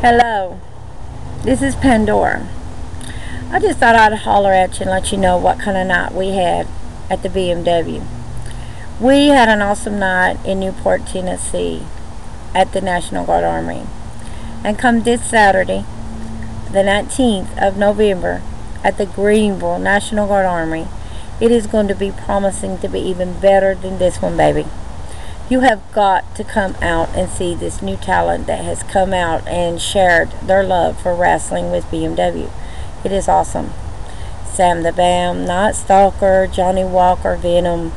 Hello, this is Pandora. I just thought I'd holler at you and let you know what kind of night we had at the BMW. We had an awesome night in Newport, Tennessee at the National Guard Armory. And come this Saturday, the 19th of November, at the Greeneville National Guard Armory, it is going to be promising to be even better than this one, baby you have got to come out and see this new talent that has come out and shared their love for wrestling with BMW. It is awesome. Sam the Bam, Night Stalker, Johnny Walker, Venom.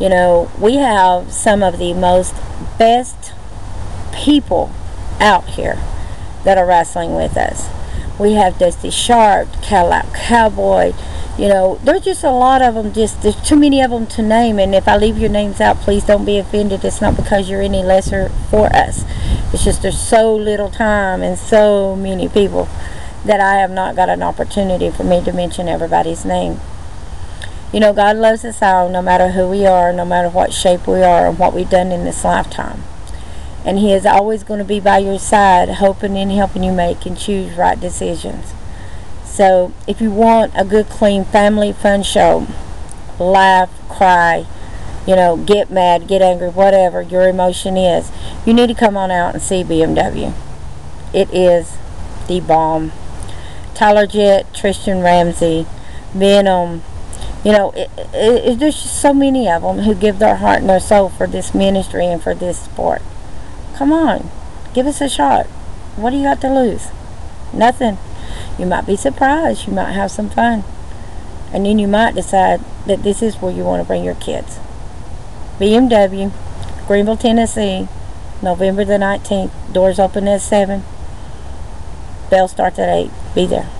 You know, we have some of the most best people out here that are wrestling with us. We have Dusty Sharp, Cadillac Cowboy, you know, there's just a lot of them. Just there's too many of them to name. And if I leave your names out, please don't be offended. It's not because you're any lesser for us. It's just there's so little time and so many people that I have not got an opportunity for me to mention everybody's name. You know, God loves us all, no matter who we are, no matter what shape we are, and what we've done in this lifetime. And He is always going to be by your side, hoping and helping you make and choose right decisions. So if you want a good, clean, family fun show, laugh, cry, you know, get mad, get angry, whatever your emotion is, you need to come on out and see BMW. It is the bomb. Tyler Jett, Tristan Ramsey, Venom, um, you know, it, it, it, there's just so many of them who give their heart and their soul for this ministry and for this sport. Come on, give us a shot. What do you got to lose? Nothing. You might be surprised. You might have some fun. And then you might decide that this is where you want to bring your kids. BMW, Greeneville, Tennessee, November the 19th. Doors open at 7. Bell starts at 8. Be there.